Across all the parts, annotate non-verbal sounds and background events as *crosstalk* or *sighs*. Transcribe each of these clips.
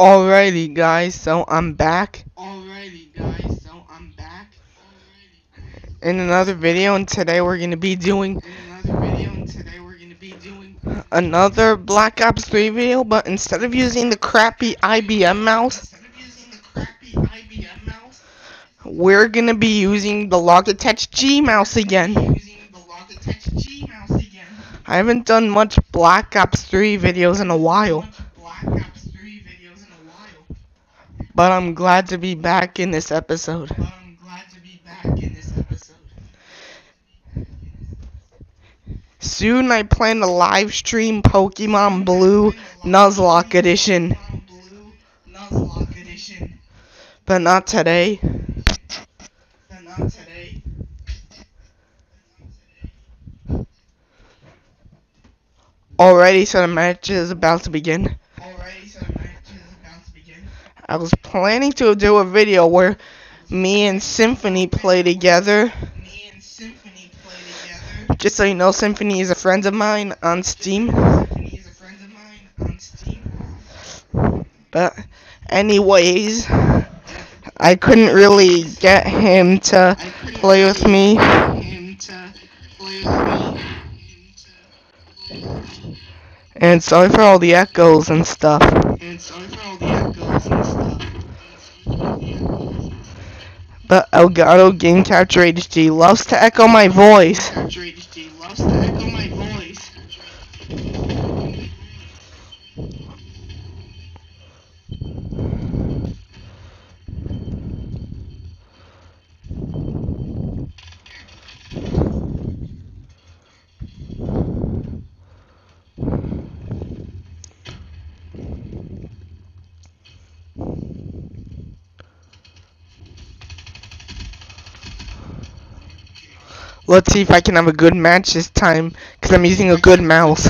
Alrighty guys, so I'm back Alrighty guys, so I'm back Alrighty. in another video and today we're going to be doing in another video and today we're to be doing another Black Ops 3 video but instead of using the crappy IBM mouse, instead of using the crappy IBM mouse, we're going to be using the Logitech G mouse again. using the Logitech G mouse again. I haven't done much Black Ops 3 videos in a while, Much Black Ops 3 videos in a while, but I'm glad to be back in this episode. but I'm glad to be back in this episode. Soon I plan to live stream Pokemon Blue Nuzlocke Edition, Pokemon Blue Nuzlocke Edition, but not today. but not today. Alrighty, so the match is about to begin. Alrighty, so the match is about to begin. I was planning to do a video where me and Symphony play together. Me and Symphony play together. Just so you know, Symphony is a friend of mine on Steam. On Steam. But, anyways, I couldn't really get him to play with me. him to play with me. And sorry for all the echoes and stuff. And sorry for all the echoes and stuff. But Elgato Game Capture HD loves to echo my voice. Let's see if I can have a good match this time, because I'm using a good mouse.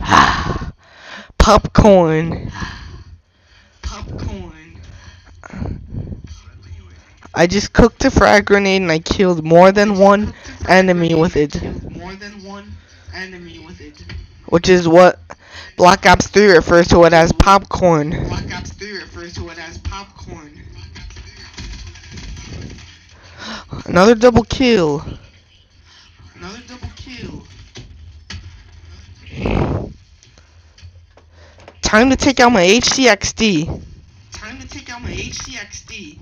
*sighs* Popcorn. I just cooked a frag grenade and I killed more than one enemy with it. More than one enemy with it. Which is what Black Ops 3 refers to it as popcorn. Black Ops 3 refers to it as popcorn. Another double kill. Another double kill. Time to take out my HCXD. Time to take out my HCXD.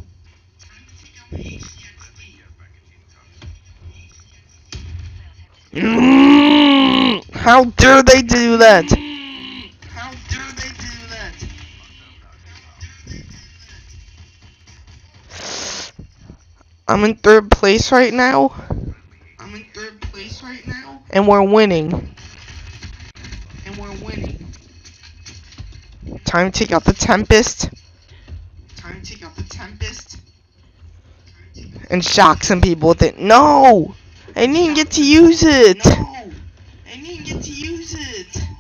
*laughs* how dare they do that? How dare they do that? I'm in third place right now, I'm in third place right now, and we're winning. and we're winning. Time to take out the Tempest and shock some people with it. No! I didn't get to use it! No! I didn't get to use it!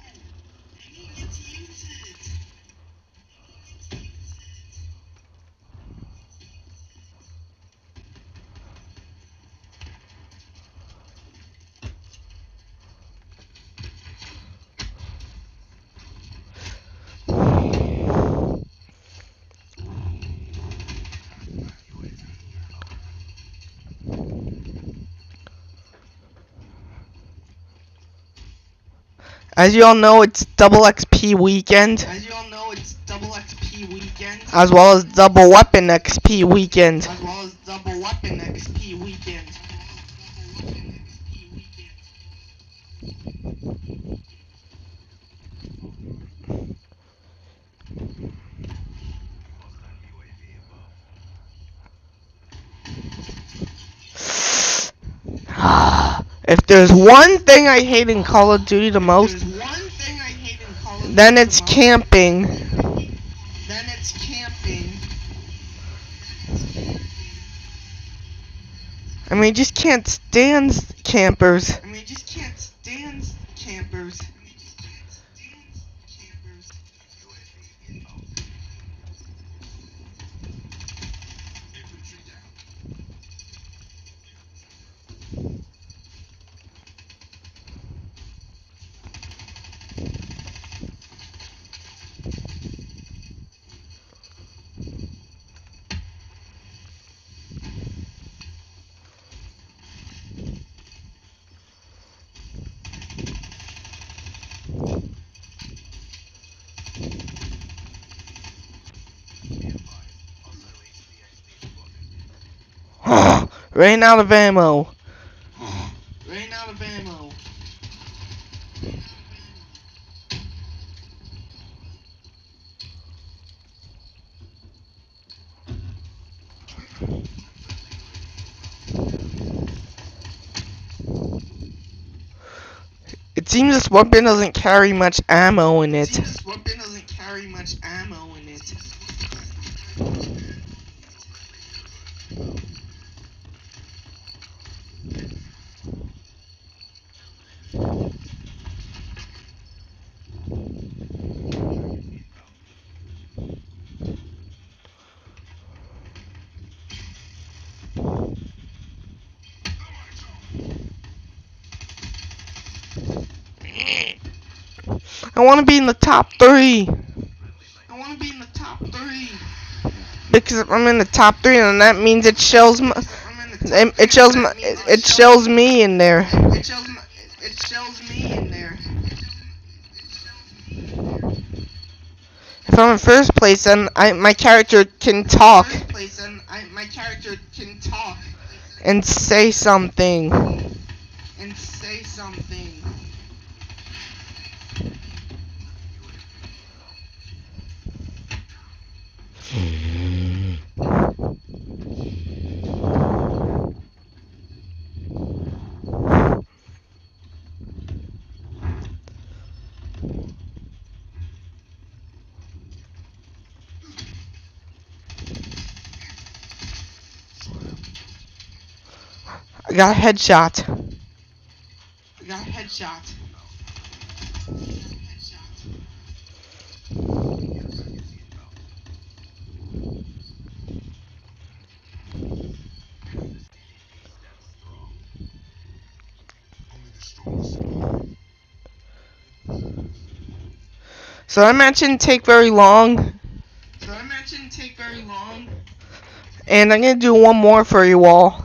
As you all know, it's double XP weekend, As you all know, it's double XP weekend, as well as double weapon XP weekend. as well as double weapon XP weekend. If there's one thing I hate in Call of Duty the most, one thing I hate in Call of Duty then it's camping. Then it's camping. I mean, you just can't stand campers. I mean, you just can't stand campers. Ran out of ammo. Ran out of ammo. It seems this weapon doesn't carry much ammo in it. I want to be in the top three. I want to be in the top three. Because if I'm in the top three, then that means it shows my, it, it shows my, it, it shows me in there. It shows it shows me in there. If I'm in first place, then I, my character can talk First place, I, my character can talk and say something. and say something. I got a headshot. I got a headshot. So that match didn't take very long, So that match didn't take very long, and I'm gonna do one more for you all.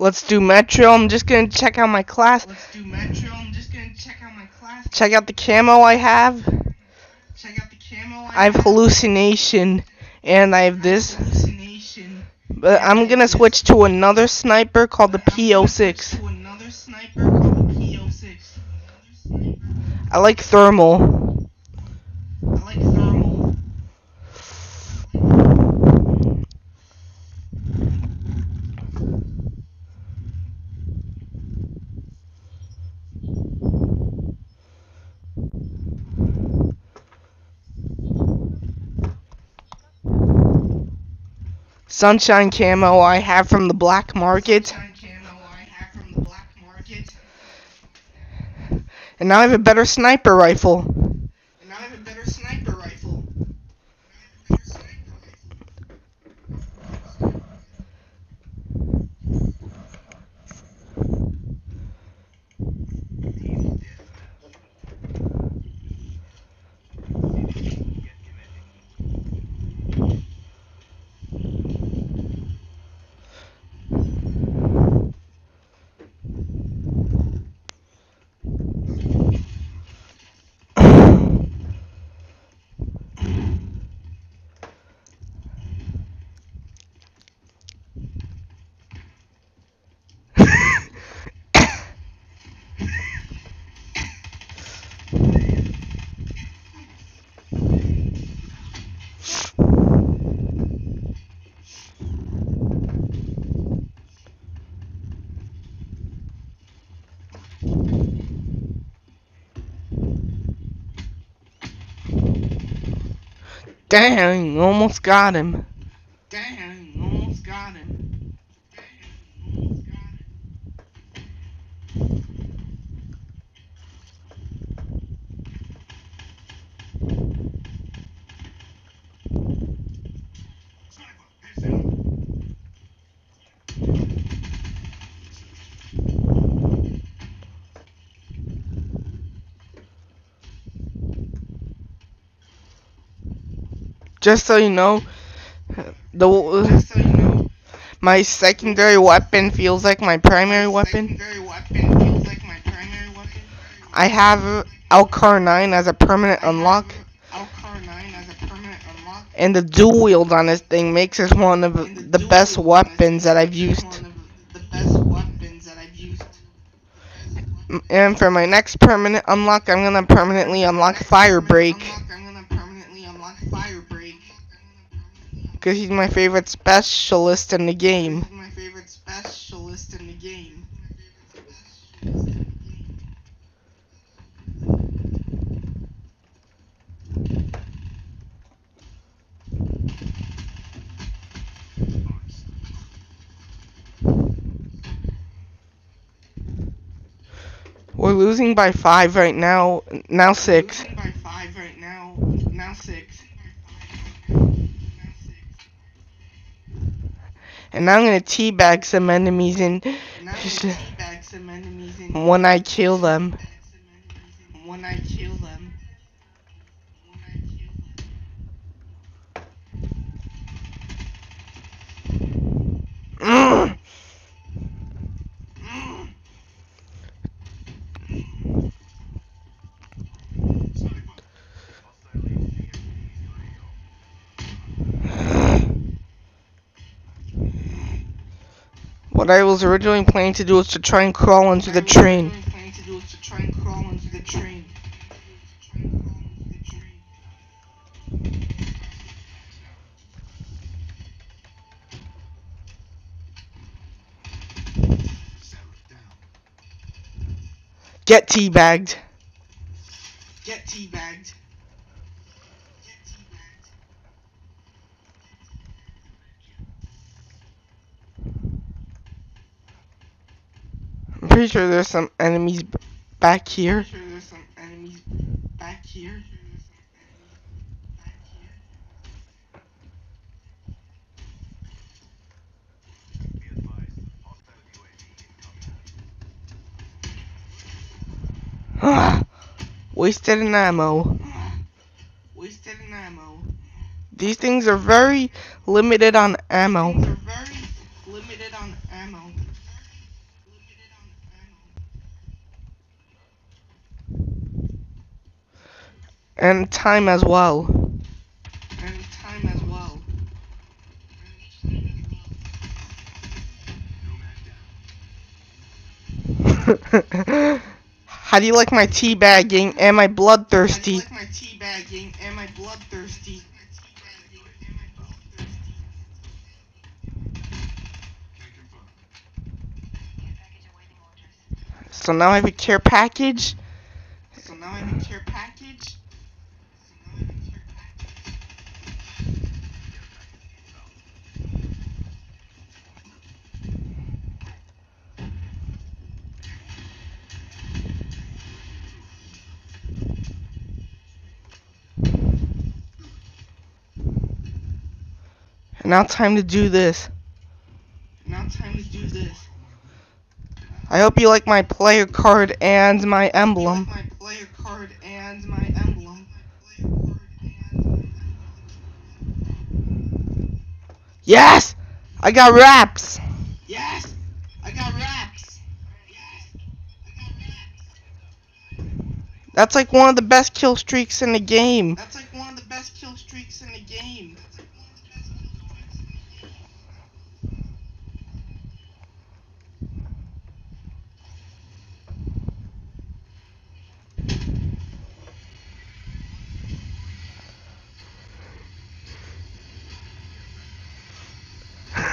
Let's do Metro. I'm just gonna check out my class. Let's do Metro. I'm just gonna check out my class. Check out the camo I have. Check out the camo. I have hallucination, and I have this. hallucination. But I'm gonna switch to another sniper called the I'm gonna switch P-06. To another sniper called the P-06. I like thermal. I like thermal. Sunshine camo I have from the black market. Sunshine camo I have from the black market. And now I have a better sniper rifle. And now I have a better sniper rifle. Dang, almost got him. Dang, almost got him. Dang, almost got him. Just so you know, the Just so you know, my secondary weapon feels like my primary weapon. weapon like my primary weapon. I have L-CAR 9 as a permanent unlock, L-CAR 9 as a permanent unlock. and the dual wield on this thing makes it one of the best wield on this weapons that I've used. One of the best weapons that I've used. And for my next permanent unlock, I'm gonna permanently unlock Firebreak. Because he's my favorite specialist in the game. My favorite specialist in the game. We're losing by five right now. Now six. Losing by five right now. Now six. And now I'm gonna teabag some enemies And I'm gonna teabag some enemies in when I kill them. when I kill What I was originally planning to do was to try and crawl into the train. Get teabagged. Get teabagged. Pretty sure there's some enemies back here. Sure, there's some enemies back here. Wasted ammo. Wasted an ammo. These things are very limited on ammo. Things are very limited on ammo. Limited on ammo. And time as well. And time as well. *laughs* How do you like my teabagging and my I do bloodthirsty? like my teabagging and my bloodthirsty. So now I have a care package. So now I have a care package. So now I have a care package. And now time to do this. Now time to do this. I hope you like my player card and my emblem. like my player card and my emblem. Yes! I got R.A.P.S.! Yes! I got R.A.P.S.! Yes! I got R.A.P.S.! That's like one of the best kill streaks in the game. That's like one of the best kill streaks in the game.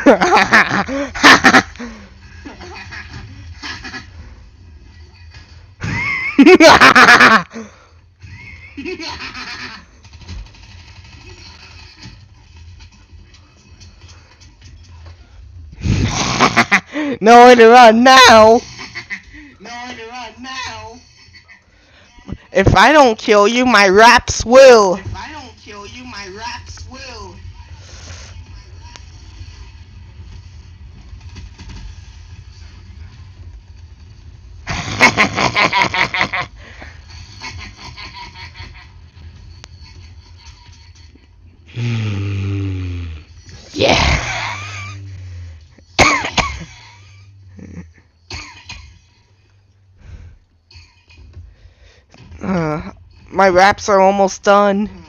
no way to run now! no way to run now! If I don't kill you, my R.A.P.S. will! *coughs* uh, my R.A.P.S. are almost done.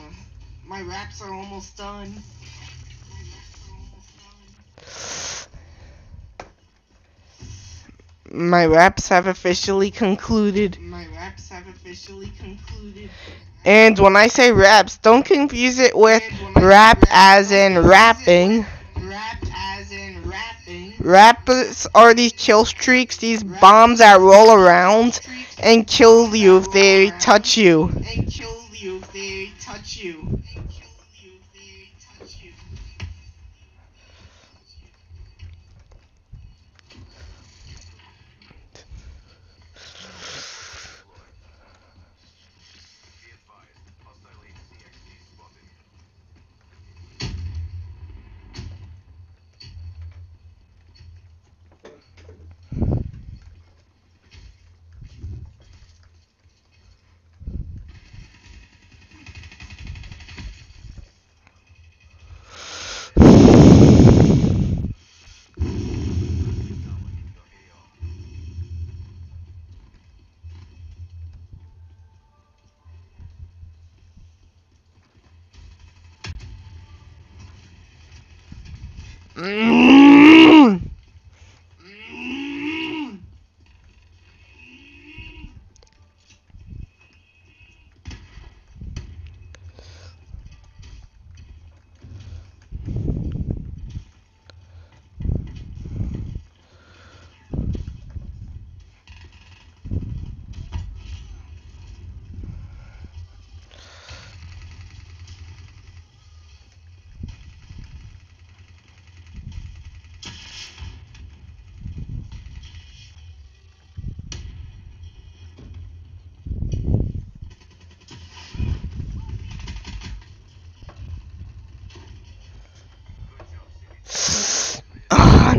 My R.A.P.S. have officially concluded. My R.A.P.S. have officially concluded. And when I say raps, don't confuse it with And when I say rap as in rapping. Rap as in rapping. Raps are these kill streaks, these bombs that roll around and kill you if they touch you. And kill you if they touch you. And kill you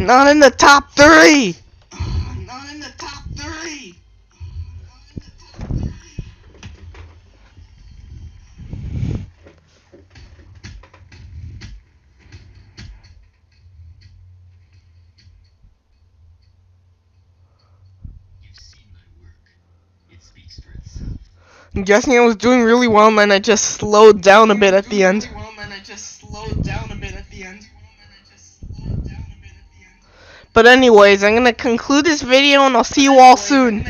not in the top three. Not in the top three. You've seen my work. It speaks for itself. I'm guessing I was doing really well, and then I just slowed down a bit at the end. But anyways, I'm gonna conclude this video, and I'll see you all soon.